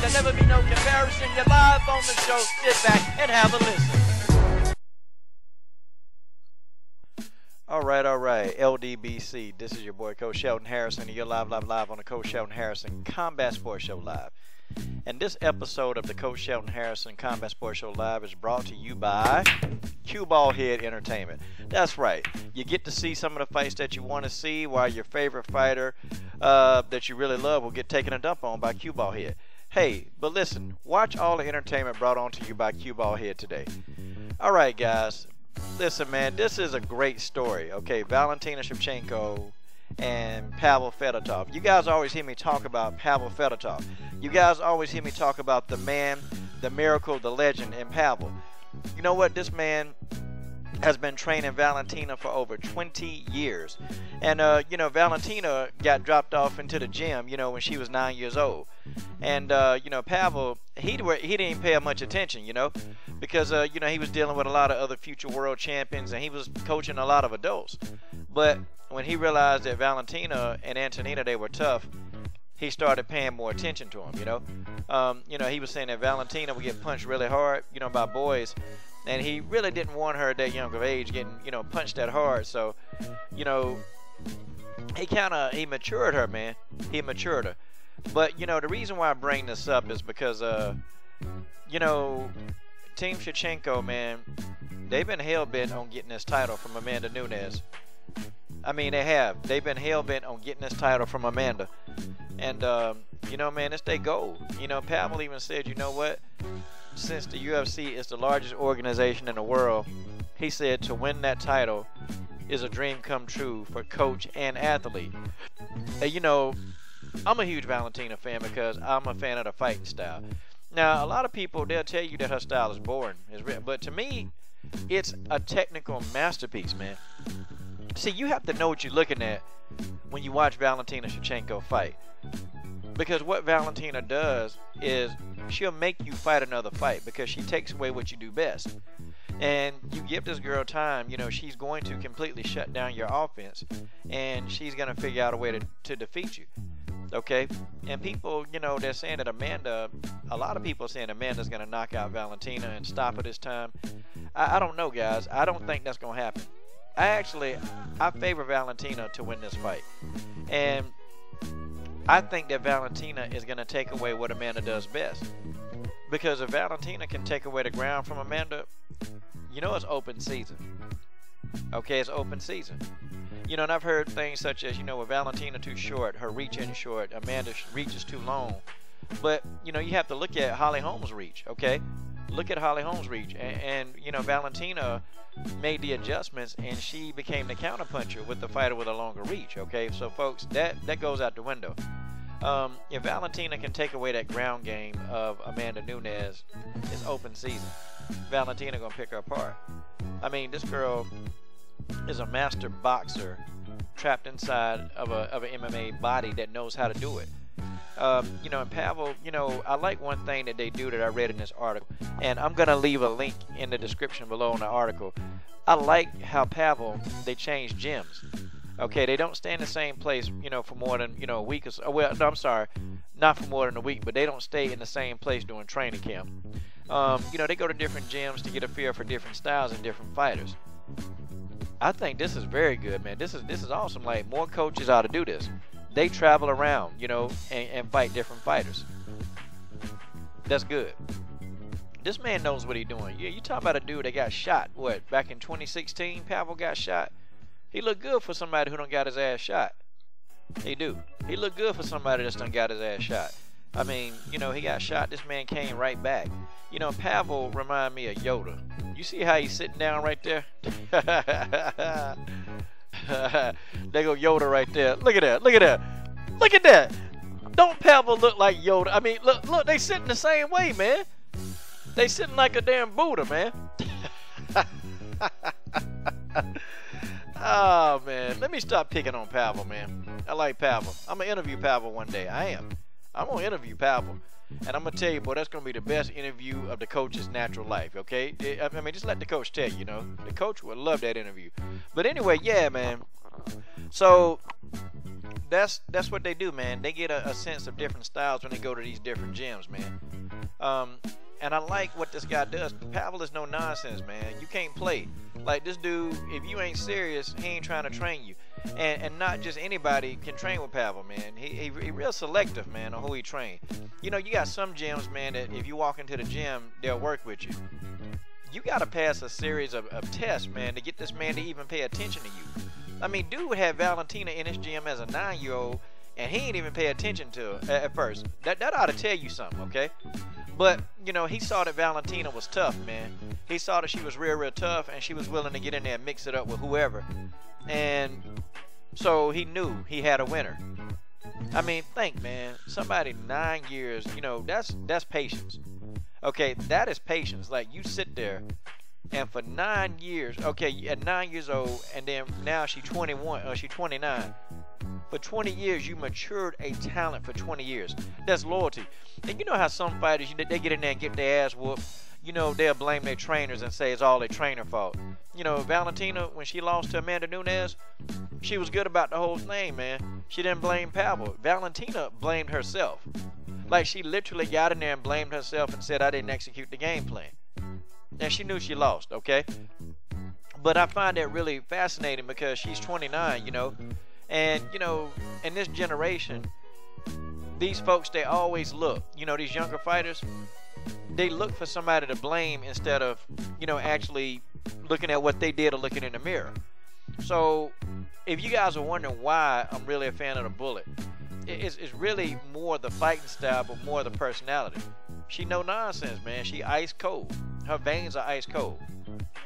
There'll never be no comparison. You're live on the show. Sit back and have a listen. All right, all right. LDBC. This is your boy, Coach Shelton Harrison, and you're live, live, live on the Coach Shelton Harrison Combat Sports Show Live. And this episode of the Coach Shelton Harrison Combat Sports Show Live is brought to you by Cue Ball Head Entertainment. That's right. You get to see some of the fights that you want to see while your favorite fighter uh, that you really love will get taken a dump on by Cue Ball Head. Hey, but listen, watch all the entertainment brought on to you by Cue Ball Head today. All right, guys. Listen, man, this is a great story. Okay, Valentina Shevchenko and Pavel Fedotov. You guys always hear me talk about Pavel Fedotov. You guys always hear me talk about the man, the miracle, the legend, and Pavel. You know what? This man has been training Valentina for over 20 years. And, uh, you know, Valentina got dropped off into the gym, you know, when she was nine years old. And, uh, you know, Pavel, he, he didn't pay much attention, you know, because, uh, you know, he was dealing with a lot of other future world champions and he was coaching a lot of adults. But when he realized that Valentina and Antonina, they were tough, he started paying more attention to them, you know. Um, you know, he was saying that Valentina would get punched really hard, you know, by boys and he really didn't want her at that young of age getting you know punched that hard. So, you know, he kind of he matured her, man. He matured her. But you know, the reason why I bring this up is because uh, you know, Team Shevchenko, man, they've been hell bent on getting this title from Amanda Nunes. I mean, they have. They've been hell bent on getting this title from Amanda. And, um, you know, man, it's their goal. You know, Pavel even said, you know what? Since the UFC is the largest organization in the world, he said to win that title is a dream come true for coach and athlete. And you know, I'm a huge Valentina fan because I'm a fan of the fighting style. Now, a lot of people they'll tell you that her style is boring, but to me, it's a technical masterpiece, man. See, you have to know what you're looking at when you watch Valentina Shevchenko fight. Because what Valentina does is she'll make you fight another fight because she takes away what you do best. And you give this girl time, you know, she's going to completely shut down your offense and she's going to figure out a way to, to defeat you. Okay? And people, you know, they're saying that Amanda, a lot of people are saying Amanda's going to knock out Valentina and stop her this time. I, I don't know, guys. I don't think that's going to happen. I actually, I favor Valentina to win this fight. And I think that Valentina is going to take away what Amanda does best. Because if Valentina can take away the ground from Amanda, you know it's open season. Okay, it's open season. You know, and I've heard things such as, you know, with Valentina too short, her reach in short, Amanda's reach is too long. But, you know, you have to look at Holly Holm's reach, okay? Look at Holly Holm's reach. And, and, you know, Valentina made the adjustments and she became the counterpuncher with the fighter with a longer reach, okay? So, folks, that, that goes out the window. Um, if Valentina can take away that ground game of Amanda Nunes, it's open season. Valentina gonna pick her apart. I mean, this girl is a master boxer trapped inside of a of an MMA body that knows how to do it. Um, you know, and Pavel, you know, I like one thing that they do that I read in this article, and I'm gonna leave a link in the description below in the article. I like how Pavel they changed gyms. Okay, they don't stay in the same place, you know, for more than you know a week or so. Well, no, I'm sorry, not for more than a week, but they don't stay in the same place during training camp. Um, you know, they go to different gyms to get a feel for different styles and different fighters. I think this is very good, man. This is this is awesome. Like more coaches ought to do this. They travel around, you know, and, and fight different fighters. That's good. This man knows what he's doing. Yeah, you talk about a dude that got shot. What back in 2016? Pavel got shot. He look good for somebody who don't got his ass shot. He do. He look good for somebody that's done got his ass shot. I mean, you know, he got shot. This man came right back. You know, Pavel remind me of Yoda. You see how he's sitting down right there? there go Yoda right there. Look at that. Look at that. Look at that. Don't Pavel look like Yoda? I mean, look, look, they sitting the same way, man. They sitting like a damn Buddha, man. Oh man, let me stop picking on Pavel, man. I like Pavel. I'm gonna interview Pavel one day. I am. I'm gonna interview Pavel, and I'm gonna tell you, boy, that's gonna be the best interview of the coach's natural life. Okay? I mean, just let the coach tell you. You know, the coach would love that interview. But anyway, yeah, man. So that's that's what they do, man. They get a, a, sense of different styles when they go to these different gyms, man. Um, and I like what this guy does. Pavel is no nonsense, man. You can't play. Like this dude, if you ain't serious, he ain't trying to train you. And and not just anybody can train with Pavel, man. He, he, he real selective, man, on who he train. You know, you got some gyms, man, that if you walk into the gym, they'll work with you. You got to pass a series of, of tests, man, to get this man to even pay attention to you. I mean, dude had Valentina in his gym as a nine-year-old, and he didn't even pay attention to her at first. That that ought to tell you something, okay? But you know, he saw that Valentina was tough, man. He saw that she was real, real tough, and she was willing to get in there and mix it up with whoever. And so he knew he had a winner. I mean, think, man. Somebody nine years, you know, that's that's patience. Okay, that is patience. Like you sit there and for nine years, okay, at nine years old, and then now she's 21 uh, or she's 29. For 20 years, you matured a talent for 20 years. That's loyalty. And you know how some fighters, they get in there and get their ass whooped. You know, they'll blame their trainers and say it's all their trainer fault. You know, Valentina, when she lost to Amanda Nunes, she was good about the whole thing, man. She didn't blame Pavel. Valentina blamed herself. Like she literally got in there and blamed herself and said, I didn't execute the game plan and she knew she lost, okay? But I find that really fascinating because she's 29, you know, and you know, in this generation, these folks they always look, you know, these younger fighters, they look for somebody to blame instead of, you know, actually looking at what they did or looking in the mirror. So, if you guys are wondering why I'm really a fan of the Bullet, it's, it's really more the fighting style, but more the personality. She no nonsense, man. She ice cold. Her veins are ice cold.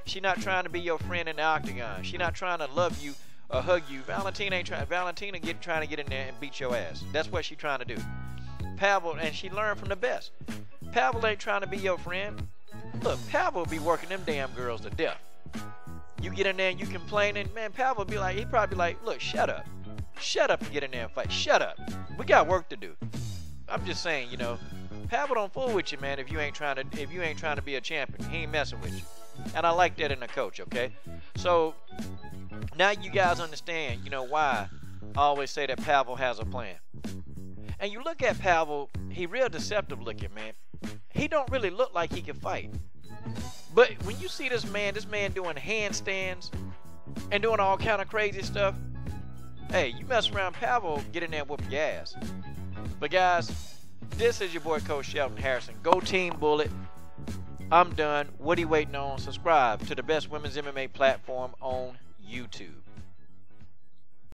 She not trying to be your friend in the octagon. She not trying to love you or hug you. Valentina ain't trying. Valentina get trying to get in there and beat your ass. That's what she trying to do. Pavel and she learned from the best. Pavel ain't trying to be your friend. Look, Pavel be working them damn girls to death. You get in there and you complaining, man. Pavel be like, he probably like, look, shut up, shut up and get in there and fight. Shut up. We got work to do. I'm just saying, you know, Pavel don't fool with you, man. If you ain't trying to, if you ain't trying to be a champion, he ain't messing with you. And I like that in a coach. Okay, so now you guys understand, you know why I always say that Pavel has a plan. And you look at Pavel, he real deceptive looking, man. He don't really look like he can fight. But when you see this man, this man doing handstands and doing all kind of crazy stuff, hey, you mess around Pavel, get in there and whoop your ass. But guys, this is your boy Coach Shelton Harrison. Go Team Bullet. I'm done. What are you waiting on? Subscribe to the best women's MMA platform on YouTube.